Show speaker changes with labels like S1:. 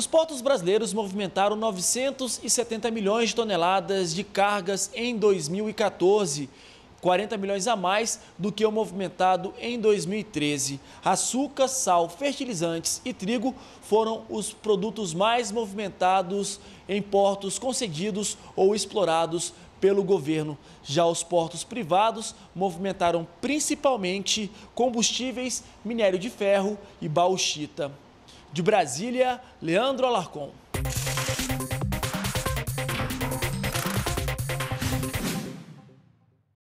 S1: Os portos brasileiros movimentaram 970 milhões de toneladas de cargas em 2014. 40 milhões a mais do que o movimentado em 2013. Açúcar, sal, fertilizantes e trigo foram os produtos mais movimentados em portos concedidos ou explorados pelo governo. Já os portos privados movimentaram principalmente combustíveis, minério de ferro e bauxita. De Brasília, Leandro Alarcon.